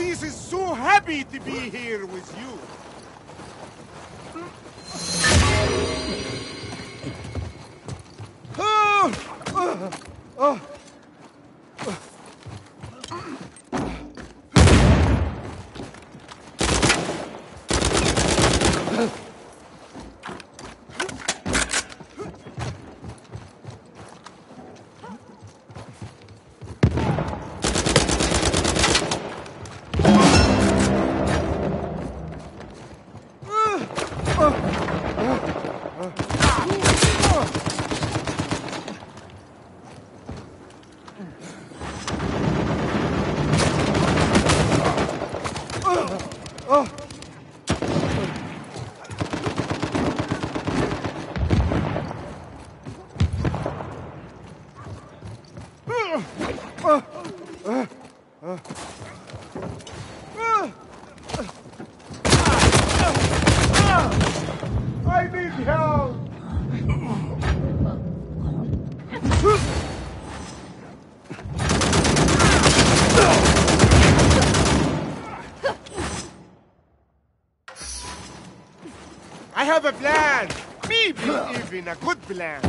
Ramses is so happy to be here with you. I need help! I have a plan! Even a good plan.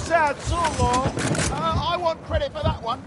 Sad, so long. Uh, I want credit for that one.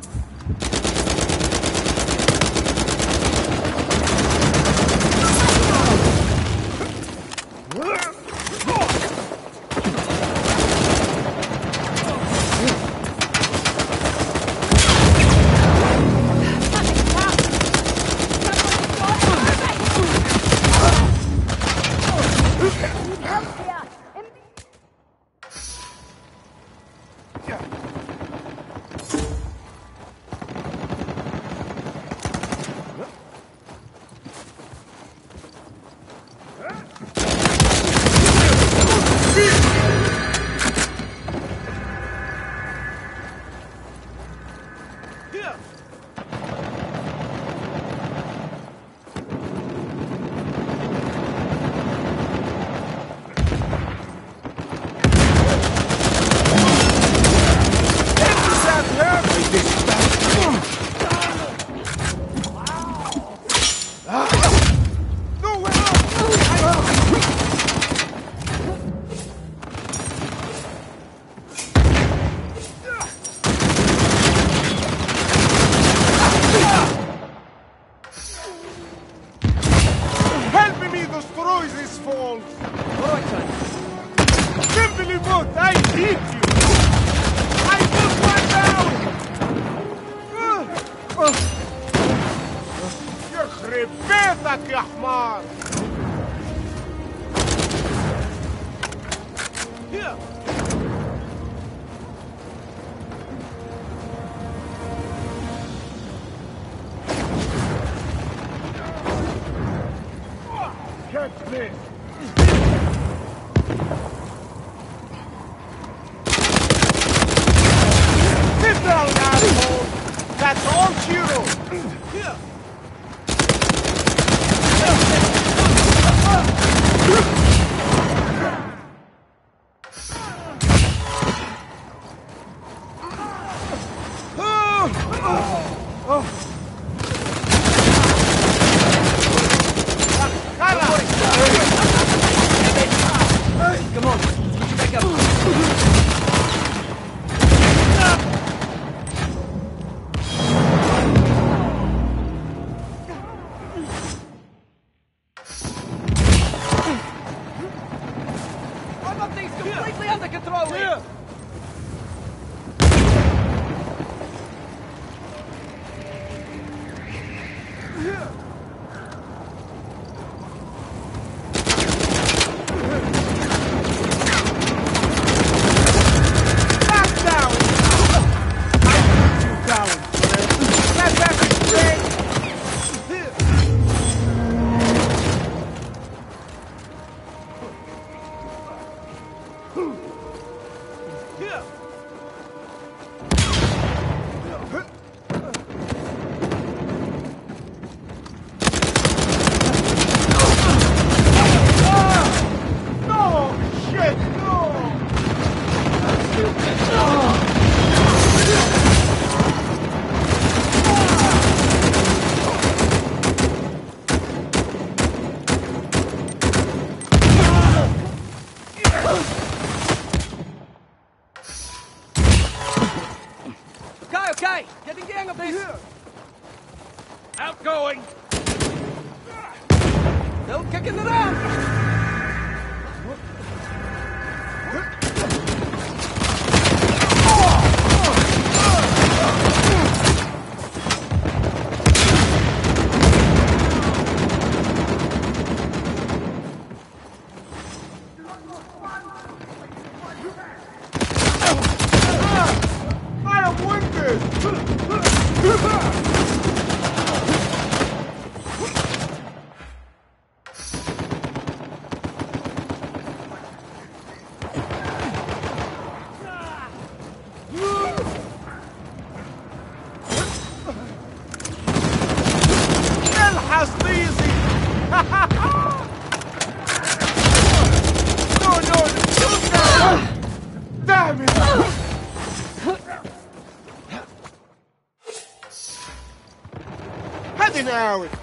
hours.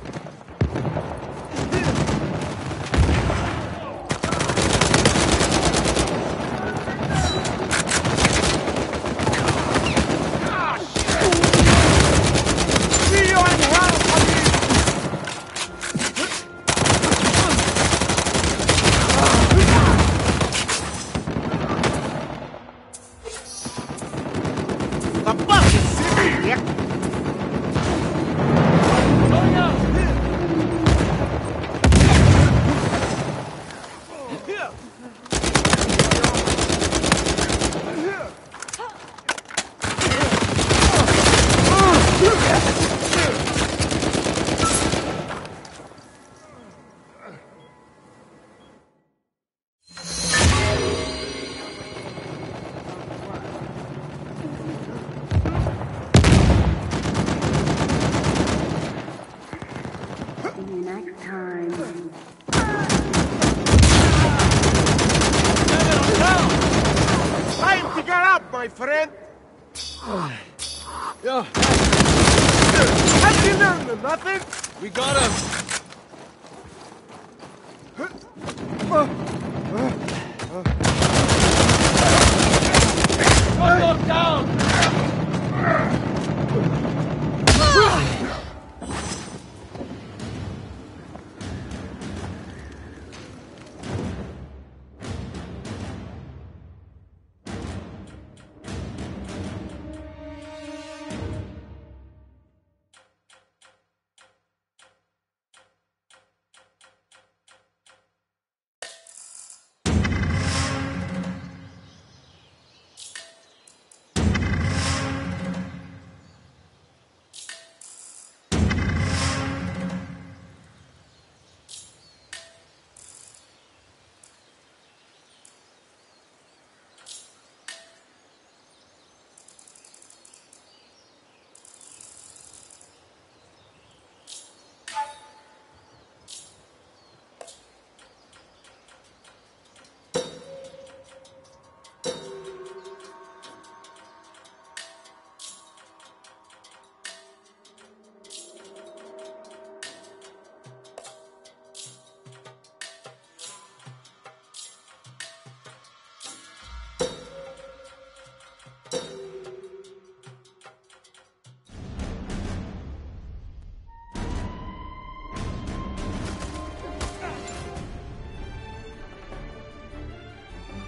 See you next time. Time to get up, my friend. yeah. Have you learned nothing? We got him.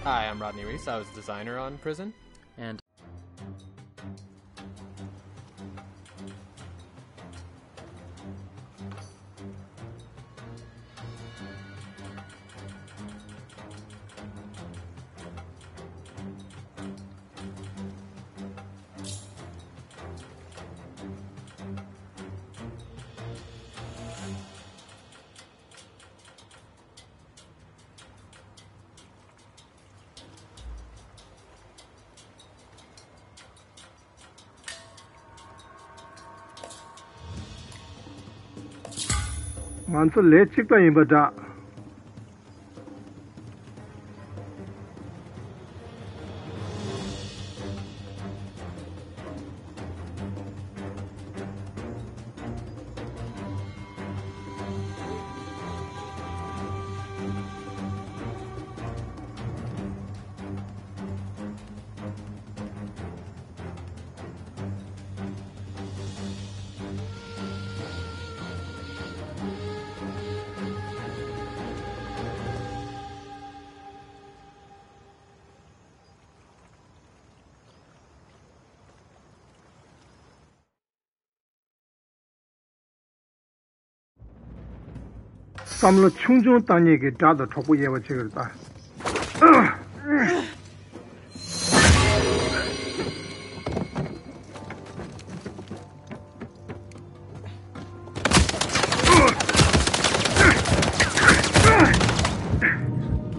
Hi, I'm Rodney Reese. I was a designer on Prison. wanzu le chikpa inba da samlo chungchung tanye ki dhada thokpo yewa chigir ta.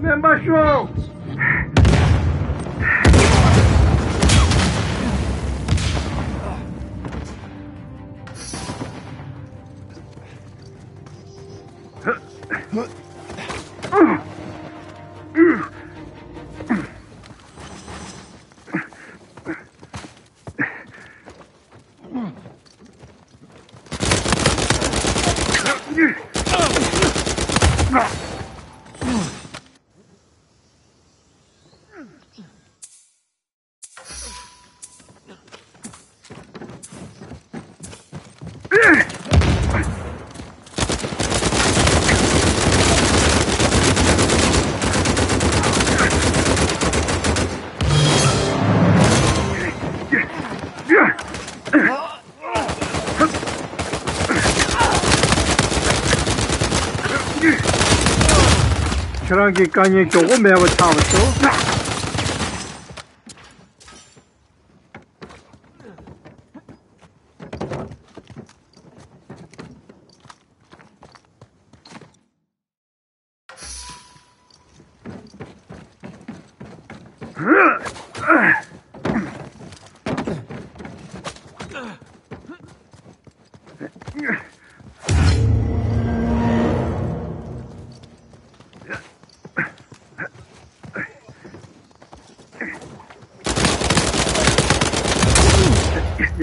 Member show! 도 톡고 예와 지글다 멤버쇼 저랑기 까니 조금 매워 차웠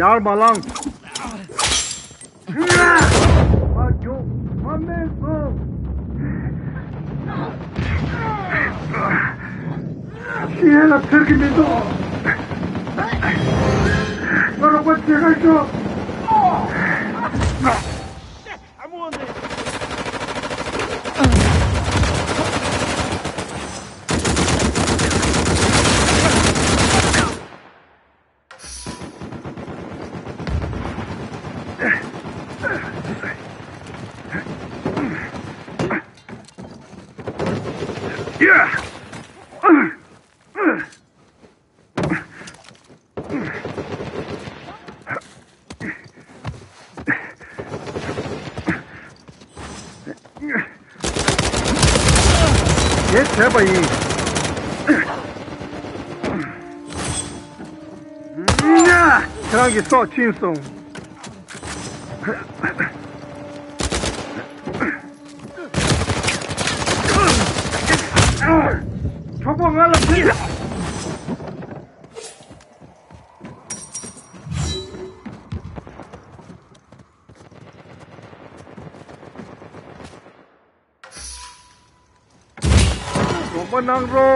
Yarma lan. Macho, Mameso. Ciela. No lo puedes. Receba aí. Krang Só Tinson. 저거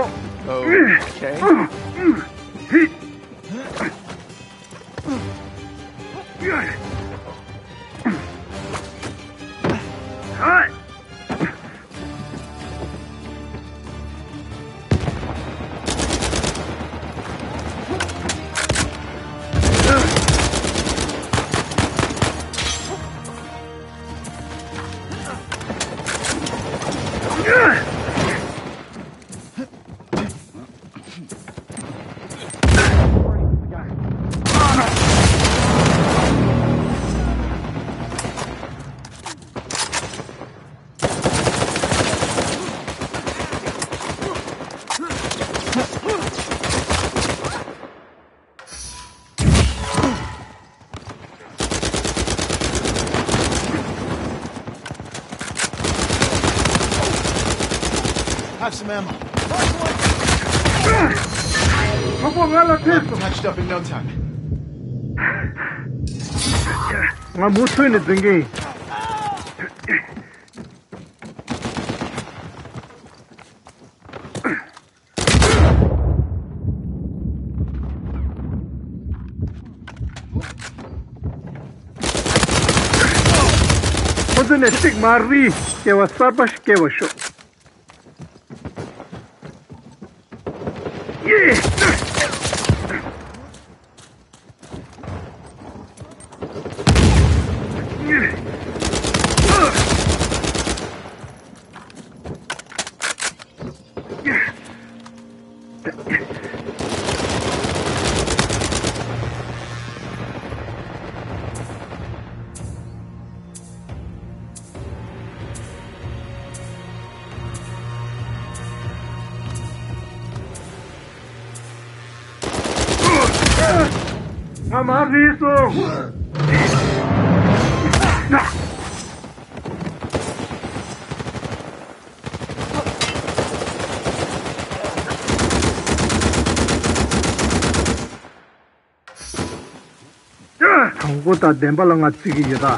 washed up in no time. I'm not doing it you. Mă dă-ne stic mari. ta denpa la nga tsiki yada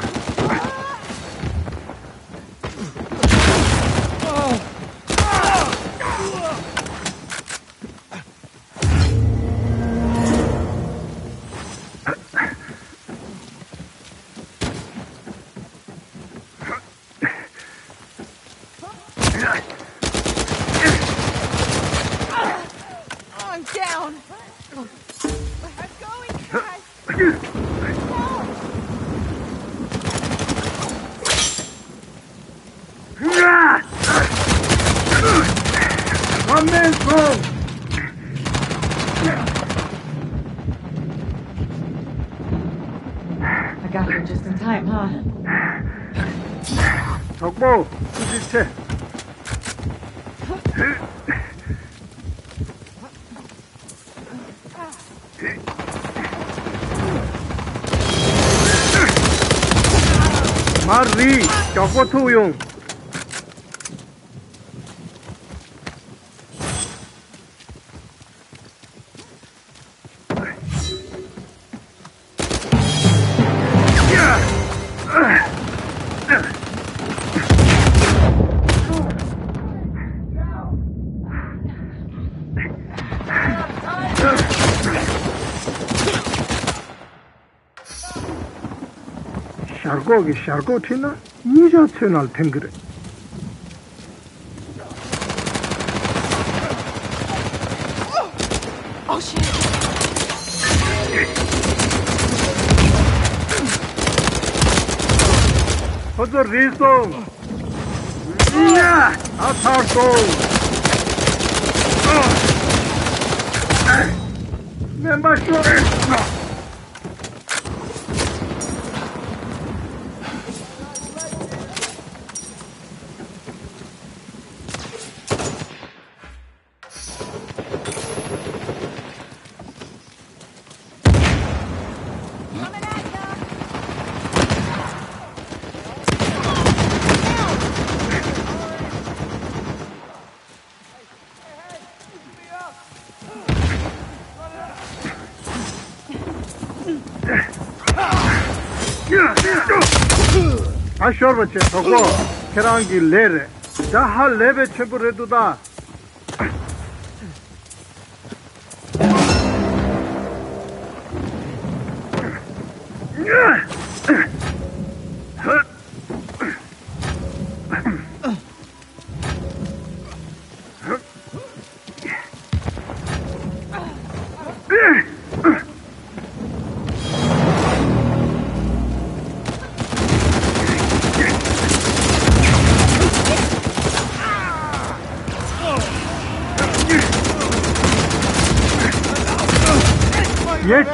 I'm down. I'm going. I... 宝，注意点。嘿，马瑞，小火头用。 고기 샤고 튀나? 이자 튀날 탱그래. Oh, shit. 허저 리송! 이야! 아타소! 멤버쇼! shorba che thoko kerangi le re da ha lebe chepu re du da Huh?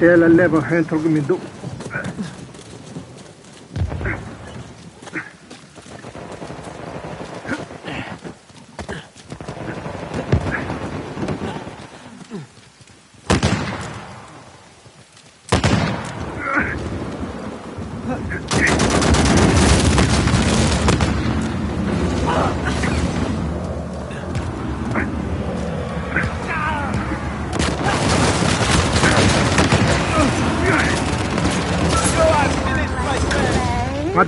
Ela leva rentro do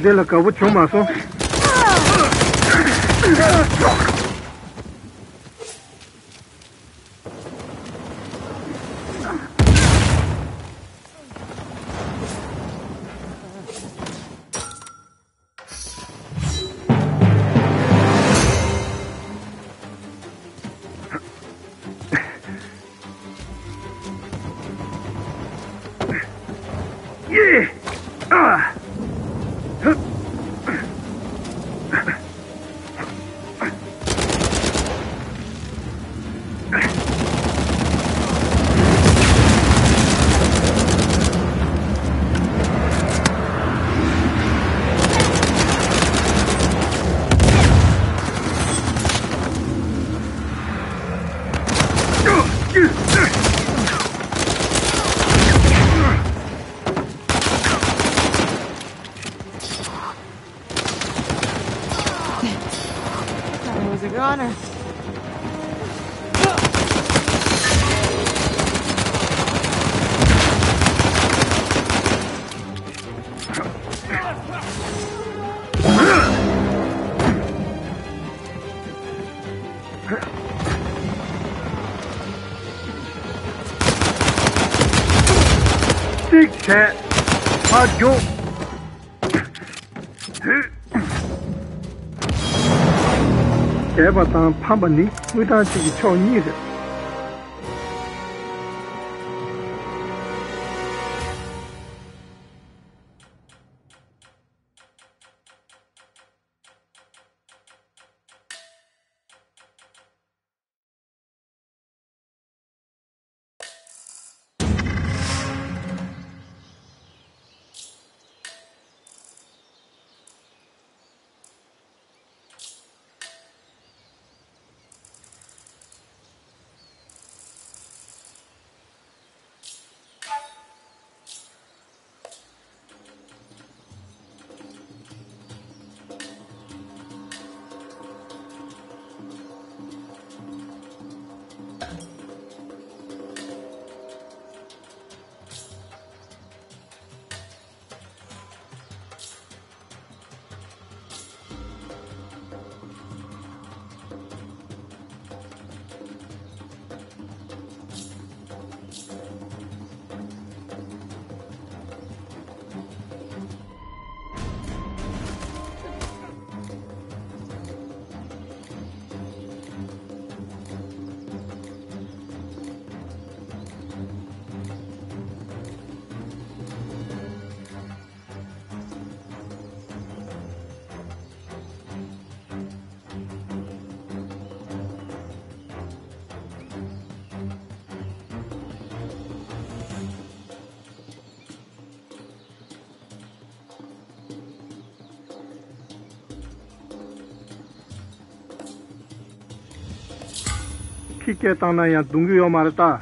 dēla kāpū chō mā sō 嗯，怕不腻，为道是一条腻的。kike tangna ya dungu yo marata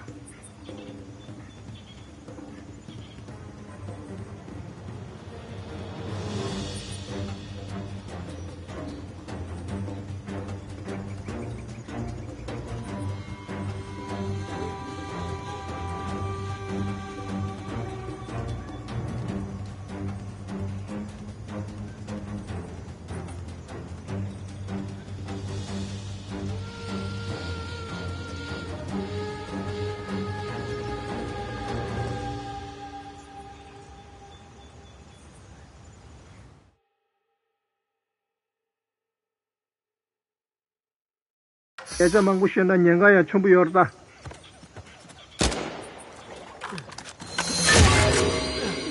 ta. Kẻ mang bút na nhanga ya chumbu yor ta.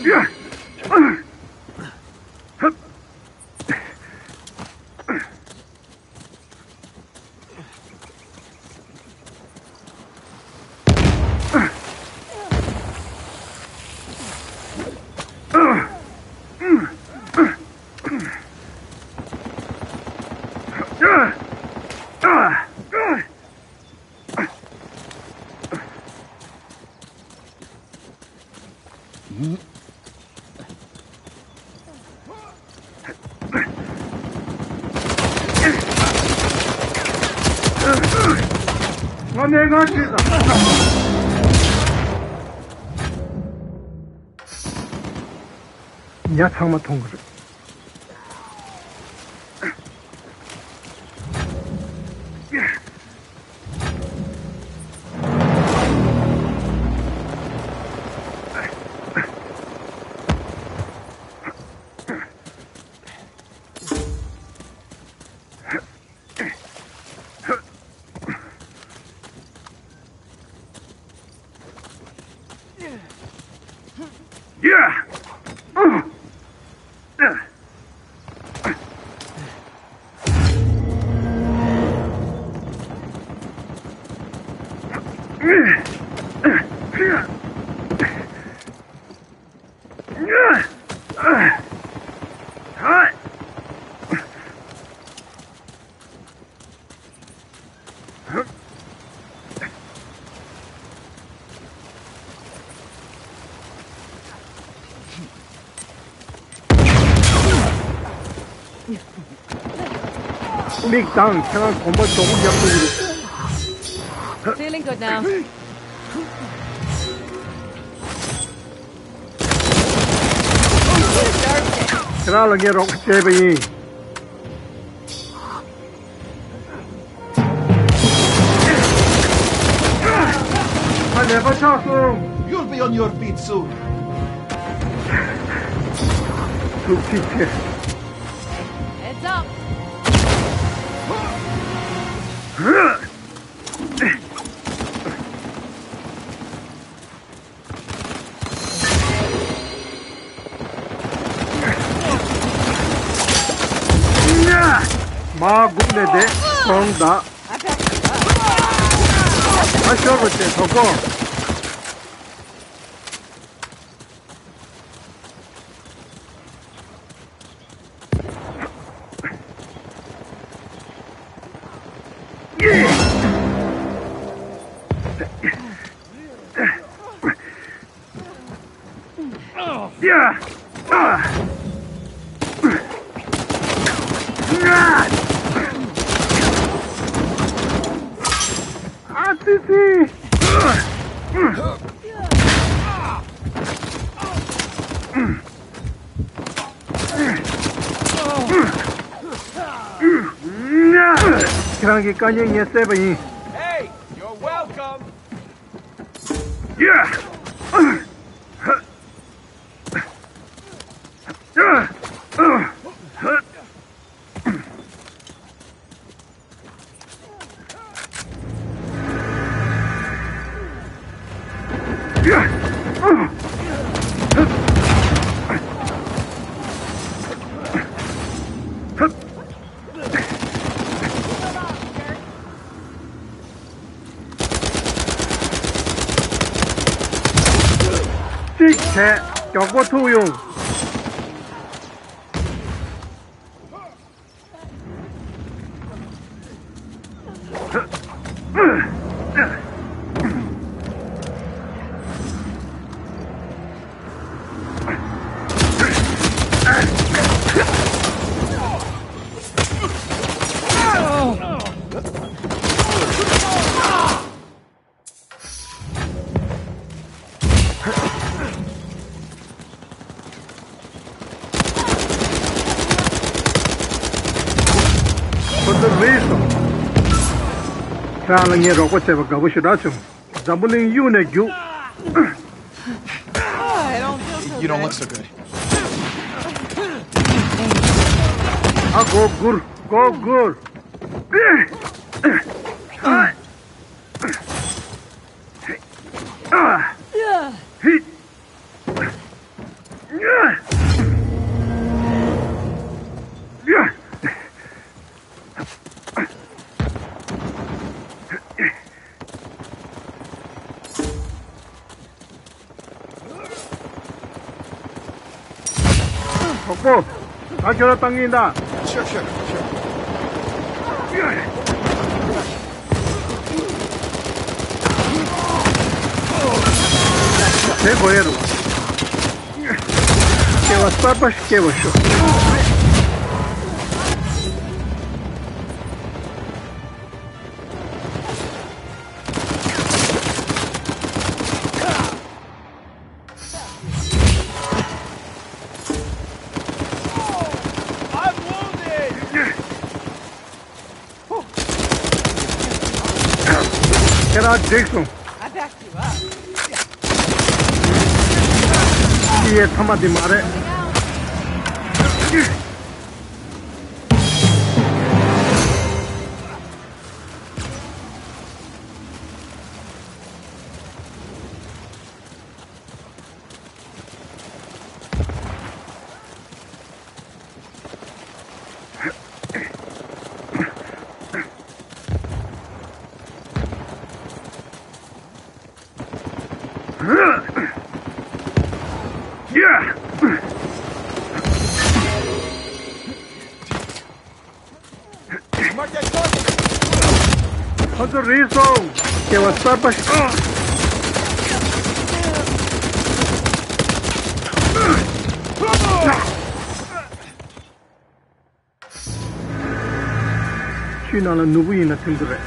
Yeah. 선행하 他妈痛死 Big down, can I combat someone? Feeling good now. Kralo nie rok ciebie jej. Panie Waczaku! You'll be on your feet soon. Heads up! మా గుండెదే కొండ అశోక్ వచ్చే Hey, you're welcome. Yeah. 搞国通用。Kalau ni rokok saya bergabu sudah cum. Zabuling you ne ju. I don't feel You don't look so good. Ah go gur, go gur. Ah. Hit. Yeah. 고 다 결어 당긴다. Sure, sure, sure. 내 거예로. 깨워 빠빠시 깨워쇼. Era Jason. ये थमा दिमाग है ನಾನು ನುಬು ಇಲ್ಲ ತಿಳಿದ್ರೆ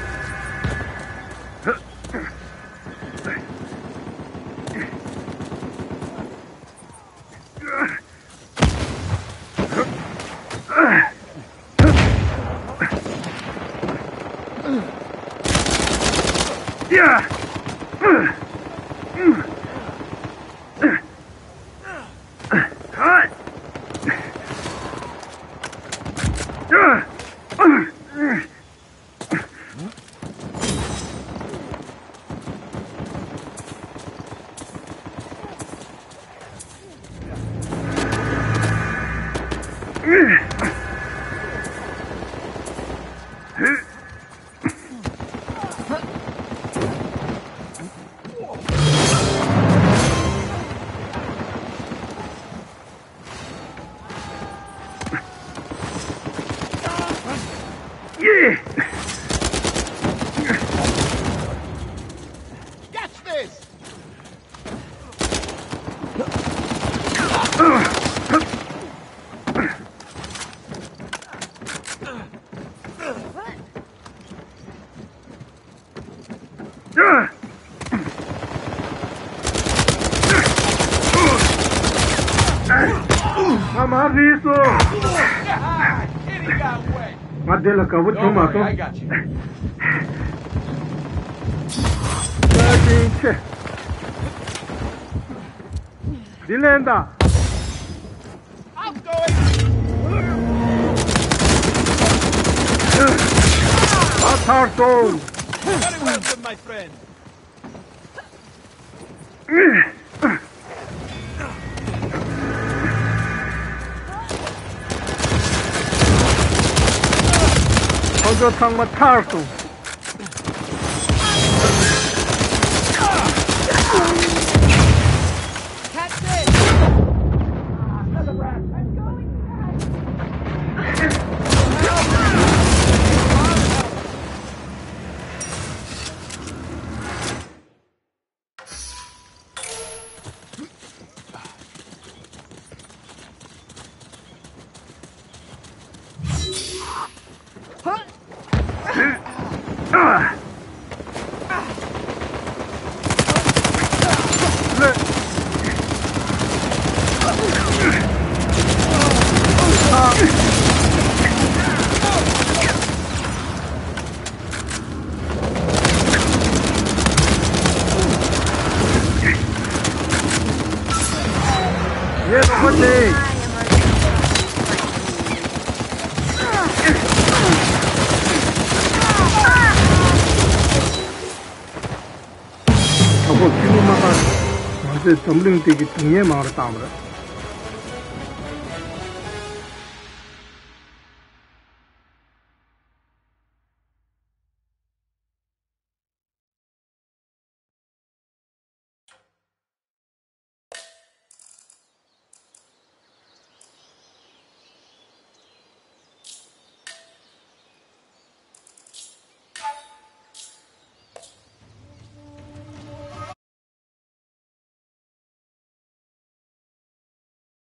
Yeah! I'm here, so. God, out. My dealer, what you want, I got you. Fucking Dilenda. I'm going. That's our soul. Very welcome, my friend. got some 예 tamling tegi tungye maara tamra